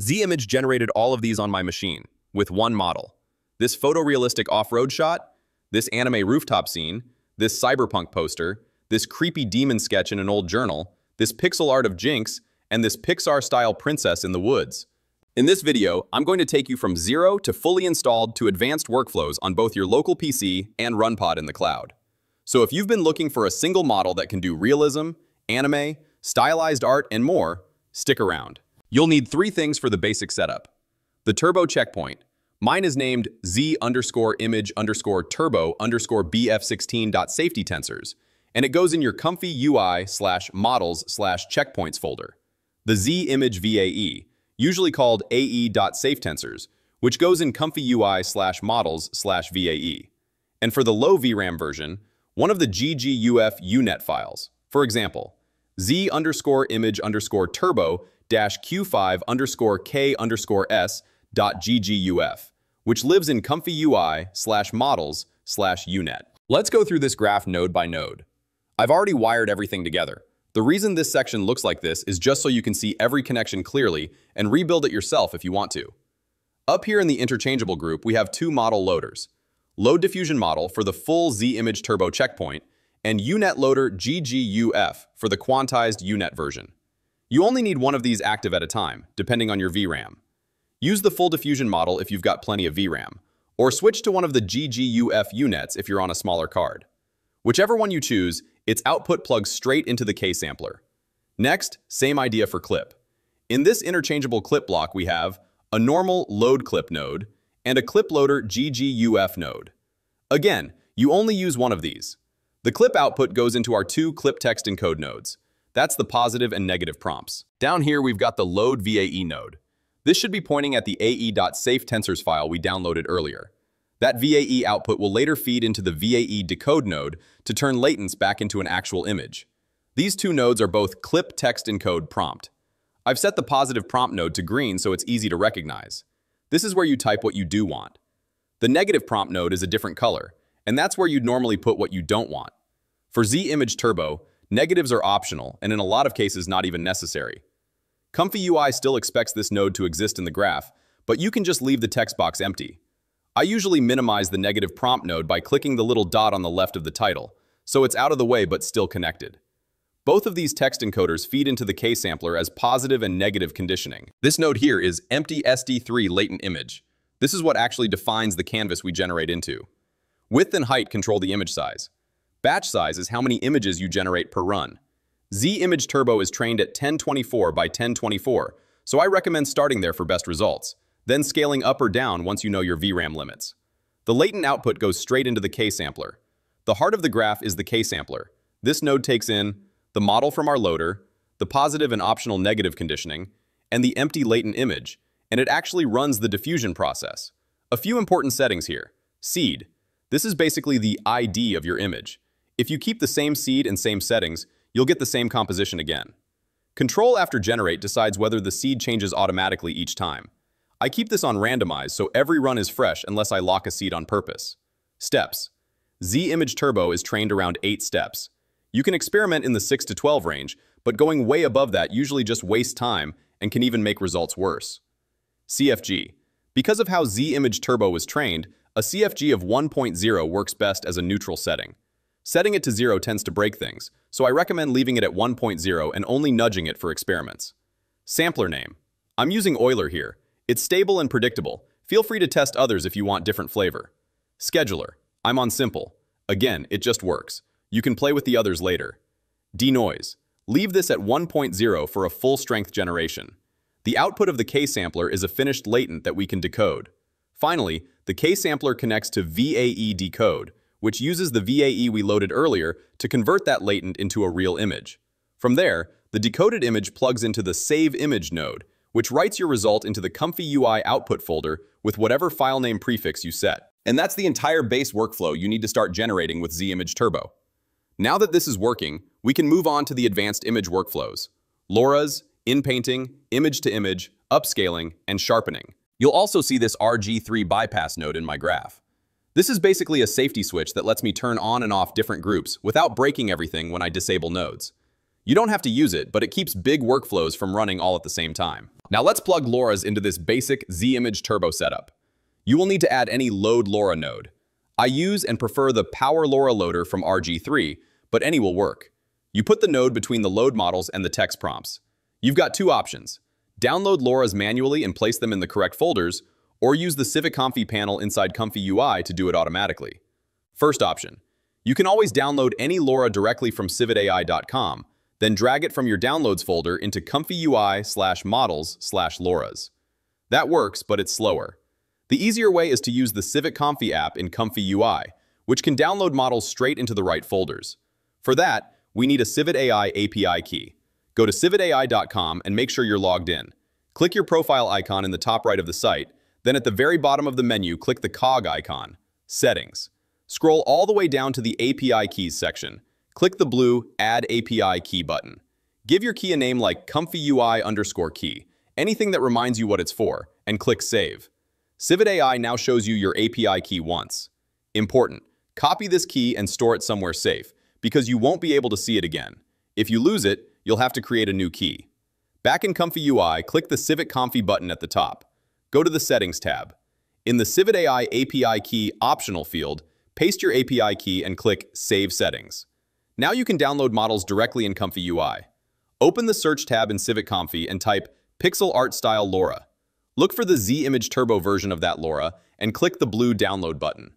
Z-Image generated all of these on my machine, with one model. This photorealistic off-road shot, this anime rooftop scene, this cyberpunk poster, this creepy demon sketch in an old journal, this pixel art of Jinx, and this Pixar-style princess in the woods. In this video, I'm going to take you from zero to fully installed to advanced workflows on both your local PC and RunPod in the cloud. So if you've been looking for a single model that can do realism, anime, stylized art, and more, stick around. You'll need three things for the basic setup. The turbo checkpoint. Mine is named z underscore image underscore turbo underscore bf16.safetensors, and it goes in your comfy UI slash models slash checkpoints folder. The z image VAE, usually called ae.safetensors, which goes in comfy UI slash models slash VAE. And for the low VRAM version, one of the GGUF UNet files. For example, z underscore image underscore turbo dash q5 underscore k underscore s dot gguf, which lives in comfy UI slash models slash UNet. Let's go through this graph node by node. I've already wired everything together. The reason this section looks like this is just so you can see every connection clearly and rebuild it yourself if you want to. Up here in the interchangeable group, we have two model loaders. Load diffusion model for the full Z-Image Turbo checkpoint, and UNet loader GGUF for the quantized UNet version. You only need one of these active at a time, depending on your VRAM. Use the full diffusion model if you've got plenty of VRAM, or switch to one of the GGUF UNets if you're on a smaller card. Whichever one you choose, its output plugs straight into the K-sampler. Next, same idea for clip. In this interchangeable clip block we have a normal load clip node and a clip loader GGUF node. Again, you only use one of these. The clip output goes into our two clip text encode nodes. That's the positive and negative prompts. Down here we've got the load VAE node. This should be pointing at the ae.safetensors file we downloaded earlier. That VAE output will later feed into the VAE decode node to turn latents back into an actual image. These two nodes are both clip text encode prompt. I've set the positive prompt node to green so it's easy to recognize. This is where you type what you do want. The negative prompt node is a different color, and that's where you'd normally put what you don't want. For Z-Image Turbo, negatives are optional and in a lot of cases not even necessary. Comfy UI still expects this node to exist in the graph, but you can just leave the text box empty. I usually minimize the negative prompt node by clicking the little dot on the left of the title, so it's out of the way but still connected. Both of these text encoders feed into the K-sampler as positive and negative conditioning. This node here is empty SD3 latent image. This is what actually defines the canvas we generate into. Width and height control the image size. Batch size is how many images you generate per run. Z-Image Turbo is trained at 1024 by 1024, so I recommend starting there for best results then scaling up or down once you know your VRAM limits. The latent output goes straight into the K-sampler. The heart of the graph is the K-sampler. This node takes in the model from our loader, the positive and optional negative conditioning, and the empty latent image, and it actually runs the diffusion process. A few important settings here. Seed. This is basically the ID of your image. If you keep the same seed and same settings, you'll get the same composition again. Control after generate decides whether the seed changes automatically each time. I keep this on randomize so every run is fresh unless I lock a seed on purpose. Steps. Z-Image Turbo is trained around 8 steps. You can experiment in the 6 to 12 range, but going way above that usually just wastes time and can even make results worse. CFG. Because of how Z-Image Turbo was trained, a CFG of 1.0 works best as a neutral setting. Setting it to 0 tends to break things, so I recommend leaving it at 1.0 and only nudging it for experiments. Sampler name. I'm using Euler here, it's stable and predictable. Feel free to test others if you want different flavor. Scheduler. I'm on simple. Again, it just works. You can play with the others later. Denoise. Leave this at 1.0 for a full-strength generation. The output of the K-sampler is a finished latent that we can decode. Finally, the K-sampler connects to VAE decode, which uses the VAE we loaded earlier to convert that latent into a real image. From there, the decoded image plugs into the Save Image node, which writes your result into the Comfy UI output folder with whatever file name prefix you set. And that's the entire base workflow you need to start generating with Z-Image Turbo. Now that this is working, we can move on to the advanced image workflows. LoRa's, in-painting, image-to-image, upscaling, and sharpening. You'll also see this RG3 bypass node in my graph. This is basically a safety switch that lets me turn on and off different groups without breaking everything when I disable nodes. You don't have to use it, but it keeps big workflows from running all at the same time. Now let's plug LoRa's into this basic Z-Image Turbo setup. You will need to add any load LoRa node. I use and prefer the Power LoRa loader from RG3, but any will work. You put the node between the load models and the text prompts. You've got two options. Download LoRa's manually and place them in the correct folders, or use the Civicomfy panel inside Comfy UI to do it automatically. First option. You can always download any LoRa directly from civitai.com, then drag it from your downloads folder into Comfy UI slash models slash LoRa's. That works, but it's slower. The easier way is to use the Civicomfy app in Comfy UI, which can download models straight into the right folders. For that, we need a Civit AI API key. Go to civitai.com and make sure you're logged in. Click your profile icon in the top right of the site, then at the very bottom of the menu, click the cog icon, Settings. Scroll all the way down to the API Keys section. Click the blue Add API Key button. Give your key a name like Comfy UI underscore key, anything that reminds you what it's for, and click Save. Civit AI now shows you your API key once. Important, copy this key and store it somewhere safe, because you won't be able to see it again. If you lose it, you'll have to create a new key. Back in Comfy UI, click the Civicomfy button at the top. Go to the Settings tab. In the Civit AI API Key optional field, paste your API key and click Save Settings. Now you can download models directly in Comfy UI. Open the Search tab in Civicomfy and type Pixel Art Style LoRa. Look for the Z-Image Turbo version of that LoRa and click the blue Download button.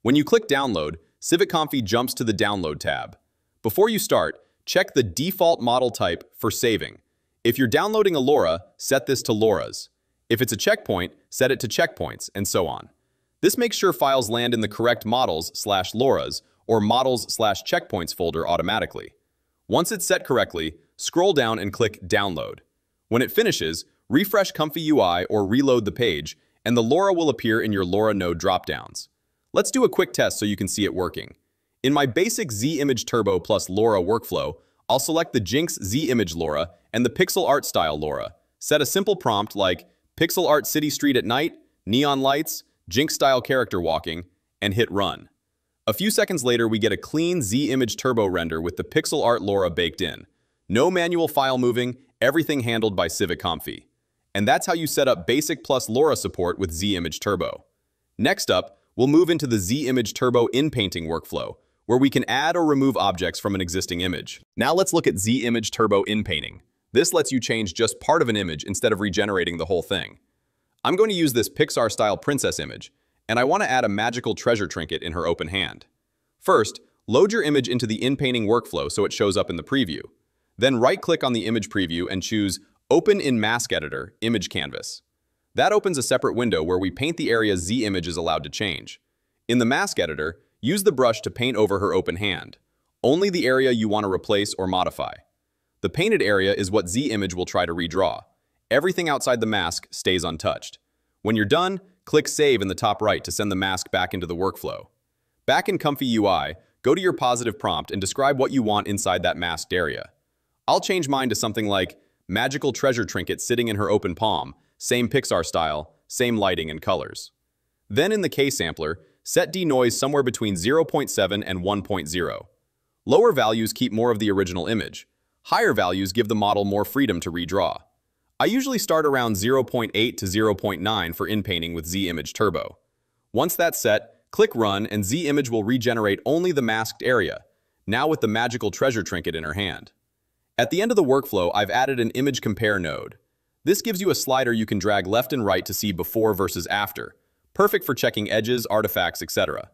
When you click Download, Civicomfy jumps to the Download tab. Before you start, check the default model type for saving. If you're downloading a LoRa, set this to LoRa's. If it's a checkpoint, set it to checkpoints, and so on. This makes sure files land in the correct models slash LoRa's or models slash checkpoints folder automatically. Once it's set correctly, scroll down and click Download. When it finishes, refresh Comfy UI or reload the page, and the LoRa will appear in your LoRa node dropdowns. Let's do a quick test so you can see it working. In my basic Z-Image Turbo plus LoRa workflow, I'll select the Jinx Z-Image LoRa and the Pixel Art Style LoRa. Set a simple prompt like Pixel Art City Street at night, neon lights, Jinx-style character walking, and hit run. A few seconds later, we get a clean Z-Image Turbo render with the Pixel Art LoRa baked in. No manual file moving, everything handled by Civicomfy. And that's how you set up basic plus LoRa support with Z-Image Turbo. Next up, we'll move into the Z-Image Turbo in-painting workflow, where we can add or remove objects from an existing image. Now let's look at Z-Image Turbo in-painting. This lets you change just part of an image instead of regenerating the whole thing. I'm going to use this Pixar-style princess image, and I want to add a magical treasure trinket in her open hand. First, load your image into the in-painting workflow so it shows up in the preview. Then right-click on the image preview and choose Open in Mask Editor, Image Canvas. That opens a separate window where we paint the area Z image is allowed to change. In the Mask Editor, Use the brush to paint over her open hand, only the area you want to replace or modify. The painted area is what Z-Image will try to redraw. Everything outside the mask stays untouched. When you're done, click Save in the top right to send the mask back into the workflow. Back in Comfy UI, go to your positive prompt and describe what you want inside that masked area. I'll change mine to something like magical treasure trinket sitting in her open palm, same Pixar style, same lighting and colors. Then in the K-sampler, set denoise somewhere between 0.7 and 1.0. Lower values keep more of the original image. Higher values give the model more freedom to redraw. I usually start around 0.8 to 0.9 for in-painting with Z-Image Turbo. Once that's set, click Run and Z-Image will regenerate only the masked area, now with the magical treasure trinket in her hand. At the end of the workflow, I've added an Image Compare node. This gives you a slider you can drag left and right to see before versus after, perfect for checking edges, artifacts, etc.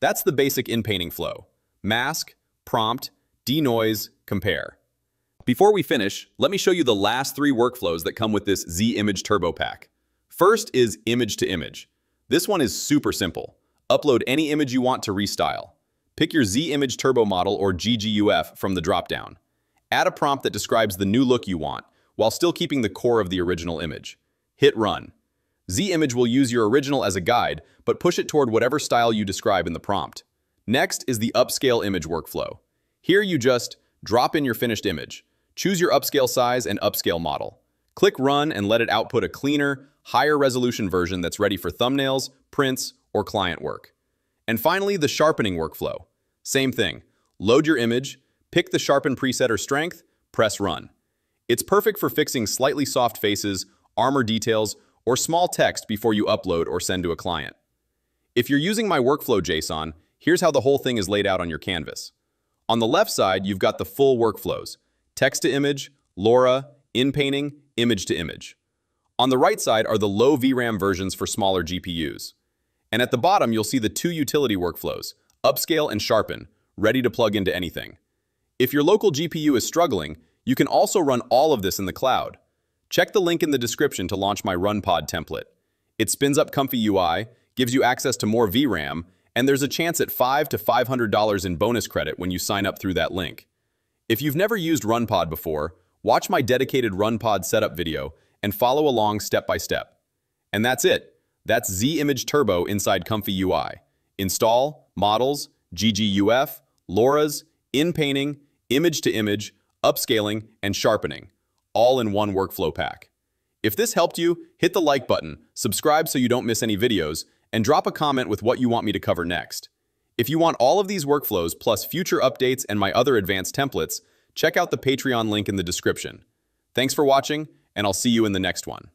That's the basic in-painting flow. Mask, prompt, denoise, compare. Before we finish, let me show you the last three workflows that come with this Z-Image Turbo Pack. First is image to image. This one is super simple. Upload any image you want to restyle. Pick your Z-Image Turbo model or GGUF from the dropdown. Add a prompt that describes the new look you want, while still keeping the core of the original image. Hit run. Z-Image will use your original as a guide, but push it toward whatever style you describe in the prompt. Next is the upscale image workflow. Here you just drop in your finished image. Choose your upscale size and upscale model. Click Run and let it output a cleaner, higher resolution version that's ready for thumbnails, prints, or client work. And finally, the sharpening workflow. Same thing. Load your image, pick the sharpen preset or strength, press Run. It's perfect for fixing slightly soft faces, armor details, or small text before you upload or send to a client. If you're using my workflow JSON, here's how the whole thing is laid out on your canvas. On the left side, you've got the full workflows, text to image, LoRa, in-painting, image to image. On the right side are the low VRAM versions for smaller GPUs. And at the bottom, you'll see the two utility workflows, upscale and sharpen, ready to plug into anything. If your local GPU is struggling, you can also run all of this in the cloud. Check the link in the description to launch my RunPod template. It spins up comfy UI, gives you access to more VRAM, and there's a chance at 5 to $500 in bonus credit when you sign up through that link. If you've never used RunPod before, watch my dedicated RunPod setup video and follow along step by step. And that's it. That's Z-Image Turbo inside Comfy UI. Install, models, GGUF, LoRa's, in-painting, image to image, upscaling, and sharpening, all in one workflow pack. If this helped you, hit the like button, subscribe so you don't miss any videos, and drop a comment with what you want me to cover next. If you want all of these workflows plus future updates and my other advanced templates, check out the Patreon link in the description. Thanks for watching, and I'll see you in the next one.